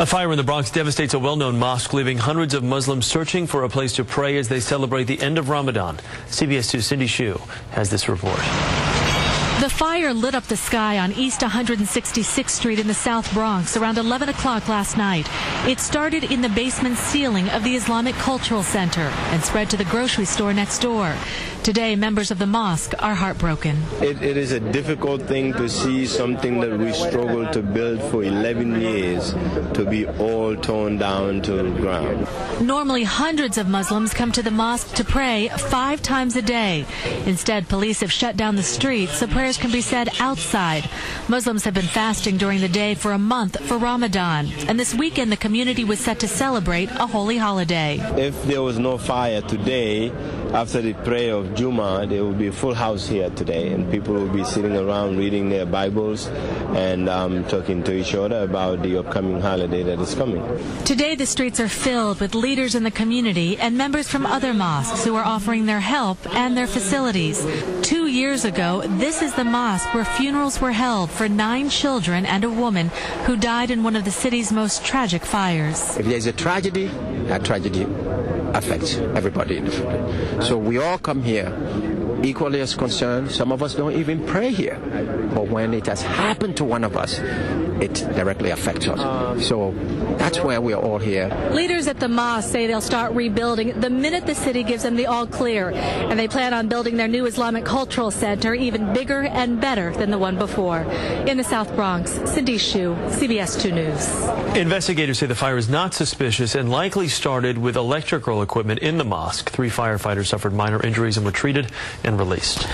A fire in the Bronx devastates a well-known mosque, leaving hundreds of Muslims searching for a place to pray as they celebrate the end of Ramadan. CBS 2's Cindy Hsu has this report. The fire lit up the sky on East 166th Street in the South Bronx around 11 o'clock last night. It started in the basement ceiling of the Islamic Cultural Center and spread to the grocery store next door. Today, members of the mosque are heartbroken. It, it is a difficult thing to see something that we struggled to build for 11 years to be all torn down to the ground. Normally, hundreds of Muslims come to the mosque to pray five times a day. Instead, police have shut down the streets so prayers can be said outside. Muslims have been fasting during the day for a month for Ramadan, and this weekend the community was set to celebrate a holy holiday. If there was no fire today, after the prayer of Juma, there will be a full house here today, and people will be sitting around reading their Bibles and um, talking to each other about the upcoming holiday that is coming. Today, the streets are filled with leaders in the community and members from other mosques who are offering their help and their facilities. Two years ago, this is the mosque where funerals were held for nine children and a woman who died in one of the city's most tragic fires. If there's a tragedy, that tragedy affects everybody in the family. So we all come here equally as concerned. Some of us don't even pray here. But when it has happened to one of us, it directly affects us. Um, so that's where we are all here. Leaders at the mosque say they'll start rebuilding the minute the city gives them the all clear. And they plan on building their new Islamic Cultural Center even bigger and better than the one before. In the South Bronx, Cindy Hsu, CBS 2 News. Investigators say the fire is not suspicious and likely started with electrical equipment in the mosque. Three firefighters suffered minor injuries and were treated and released.